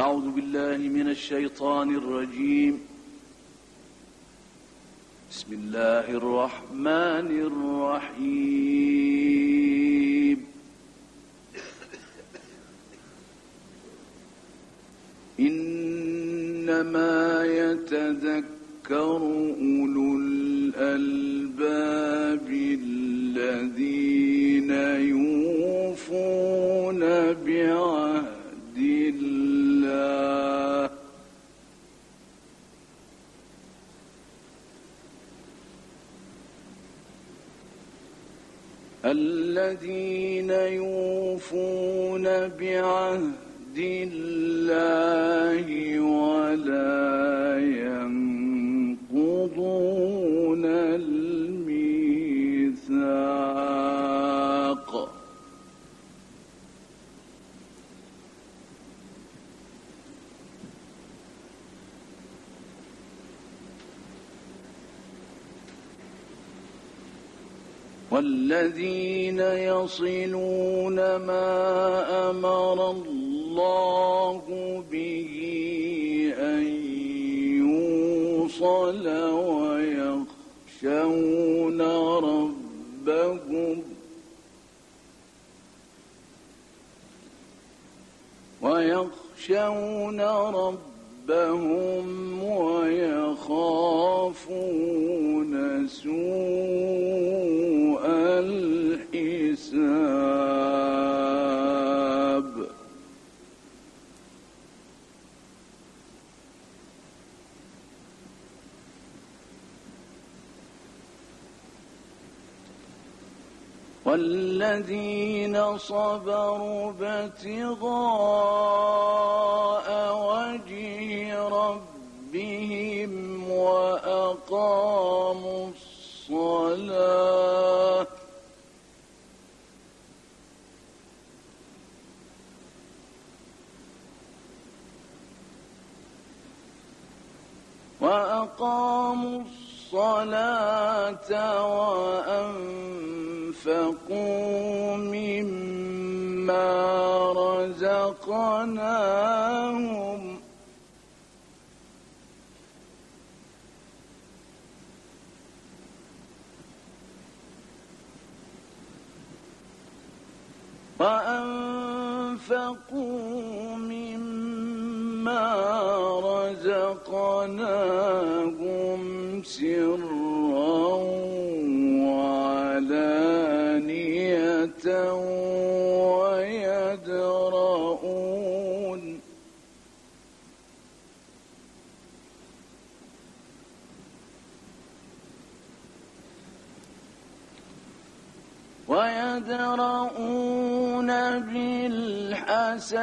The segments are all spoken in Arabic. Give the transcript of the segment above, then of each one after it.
أعوذ بالله من الشيطان الرجيم. بسم الله الرحمن الرحيم. إنما يتذكر أولو الألباب الذين يوفون بعهد الله ولا والذين يصلون ما أمر الله به أن يوصل ويخشون ربهم ويخشون ربهم ويخافون سوء والذين صبروا ابتغاء وجه ربهم وأقاموا الصلاة. وأقاموا الصلاة وأنفقوا مما رزقناهم وأنفقوا مما رزقناهم سرا ويدرؤون بالحسنة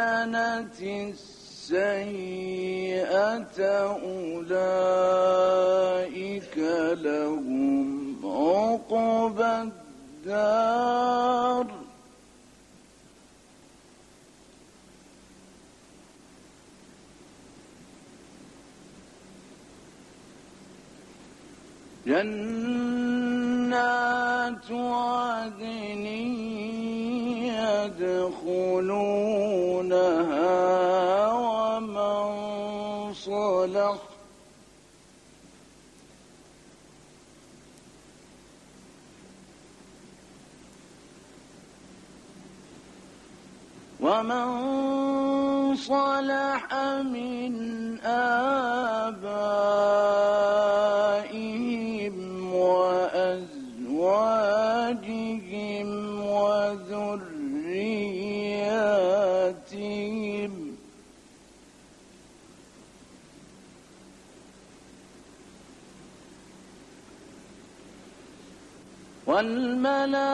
السيئة أولئك لهم عقبى الدار. جنات يدخلونها ومن صلح. ومن صلح من آبائهم والملائكة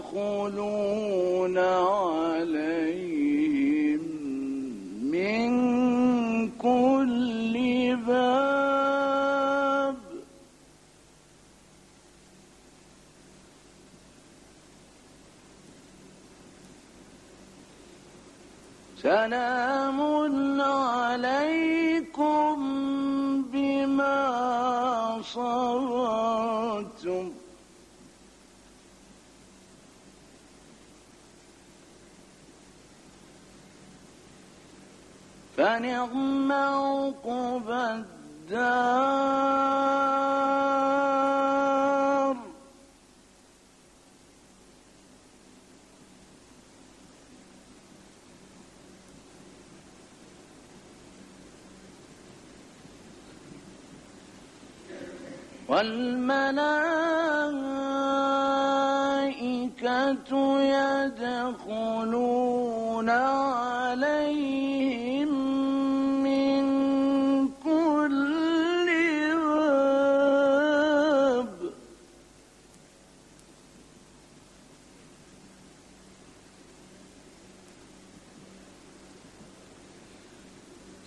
يدخلون عليهم من كل باب. سلام كفرتم فنعم عقبى الدار. والملائكة يدخلون عليهم من كل باب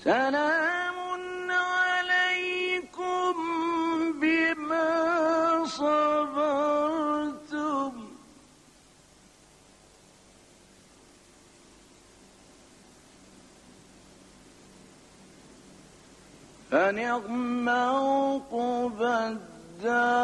سلام. فنعم الدار.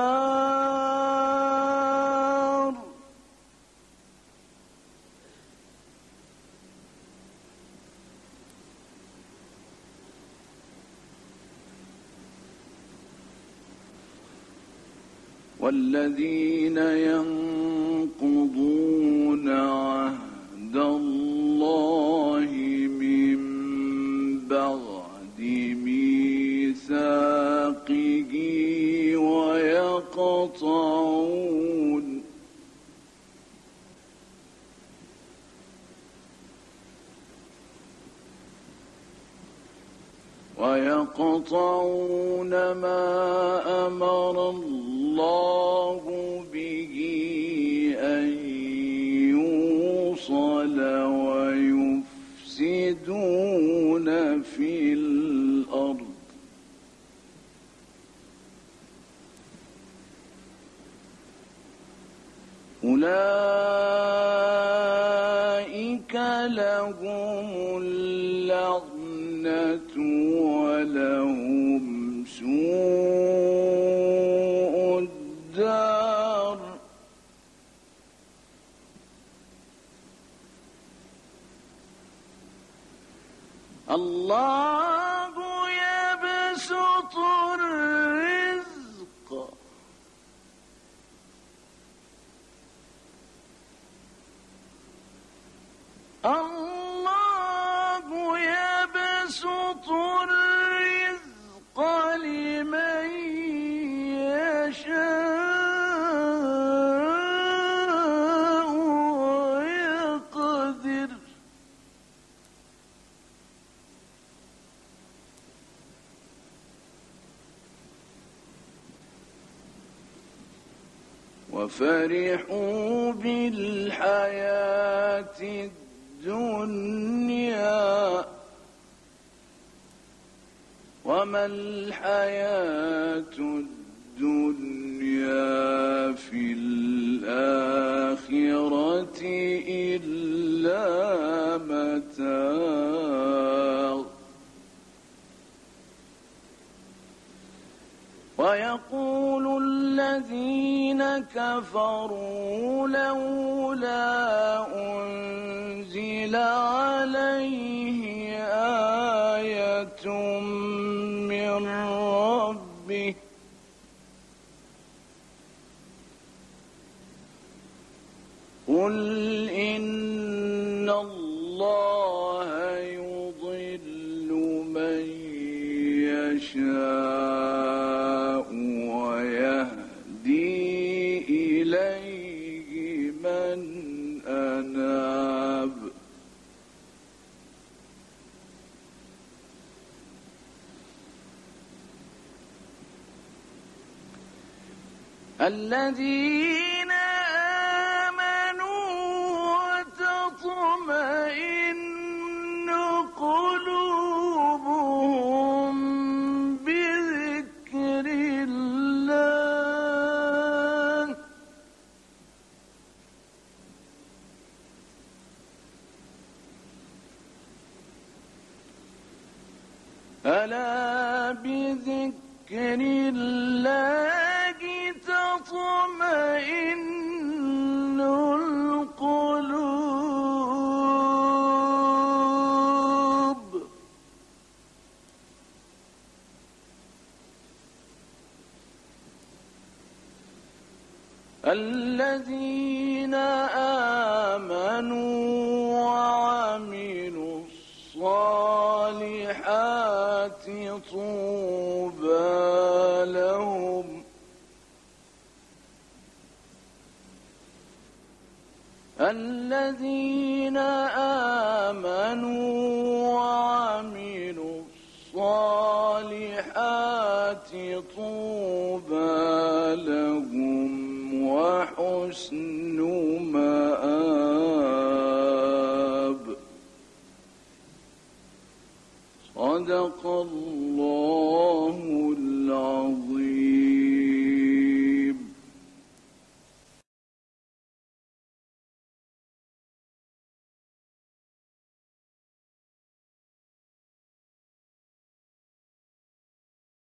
والذين ينقضون عهد الله ويقطعون ويقطعون ما أمر الله به أن يوصل ويفسدون في أولئك لهم اللعنة ولهم سوء الدار. الله وفرحوا بالحياة الدنيا. وما الحياة الدنيا في الآخرة إلا متاع. ويقول الذين كفروا لولا أنزل عليه آية من ربه. قل إن الله يضل من يشاء. الذين آمنوا وتطمئن قلوبهم بذكر الله. ألا بذكر الله؟ الذين آمنوا وعملوا الصالحات طوبى لهم الذين آمنوا وعملوا الصالحات طوبى لهم وحسن مآب. صدق